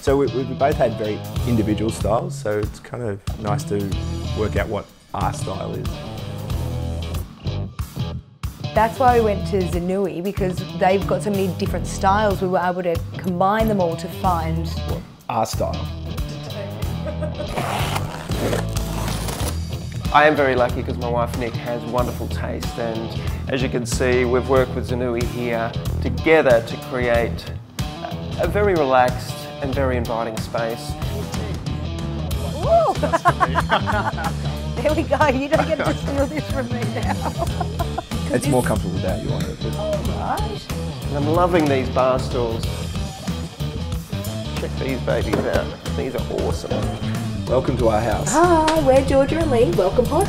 So we, we both had very individual styles, so it's kind of nice to work out what our style is. That's why we went to Zanui because they've got so many different styles. We were able to combine them all to find What our style. I am very lucky because my wife Nick has wonderful taste and as you can see we've worked with Zanui here together to create a very relaxed and very inviting space. Ooh. there we go. You don't get to steal this from me now. It's more comfortable without you on it. but- Right. And I'm loving these bar stools. Check these babies out. These are awesome. Welcome to our house. Hi, we're Georgia and Lee. Welcome home.